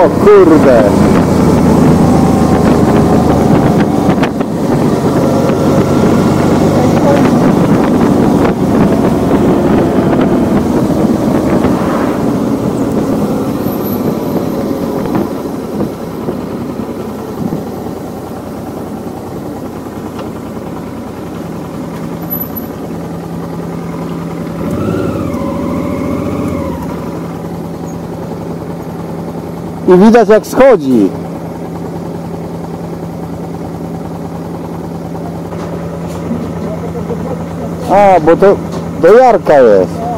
O kurde. I widać jak schodzi. A, bo to do Jarka jest.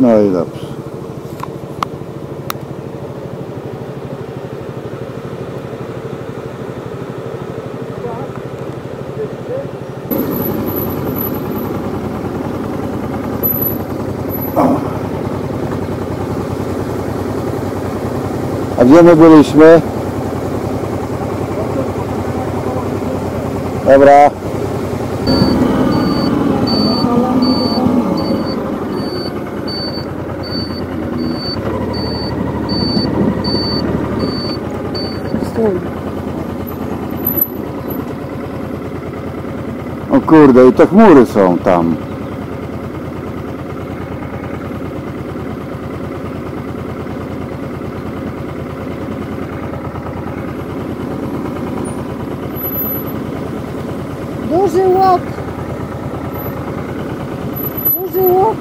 No i dobrze. A gdzie my byliśmy? Dobra. O kurde, i te chmury są tam. Duży łok. Duży łok.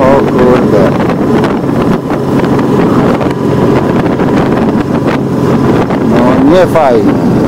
O kurde. No nie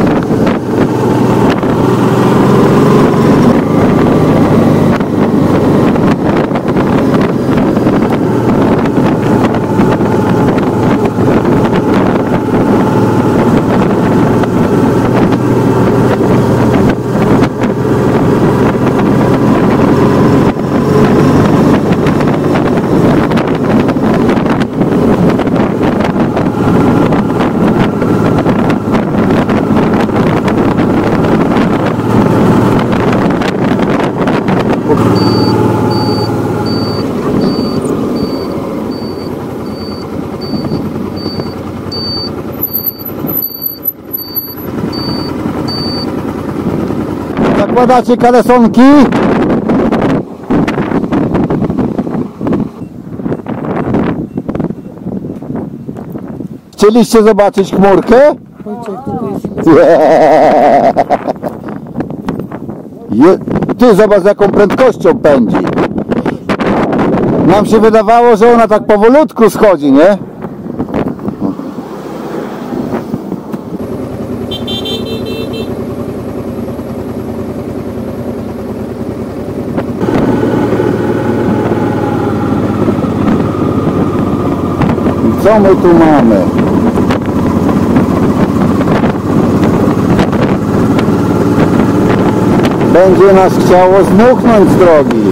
Zakładacie kalesonki? Chcieliście zobaczyć chmurkę? Je, ty zobacz jaką prędkością pędzi. Nam się wydawało, że ona tak powolutku schodzi, nie? Co my tu mamy? Będzie nas chciało zmuchnąć z drogi.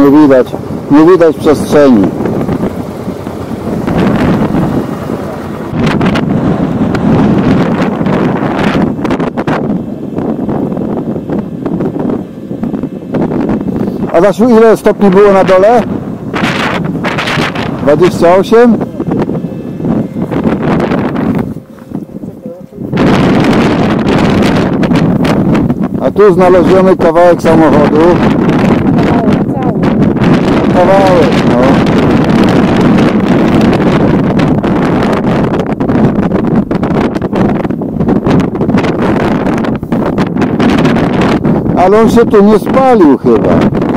Nie widać, nie widać przestrzeni. Adasiu, ile stopni było na dole? 28? A tu znaleziony kawałek samochodu. Kawałek, no. Ale on się tu nie spalił chyba.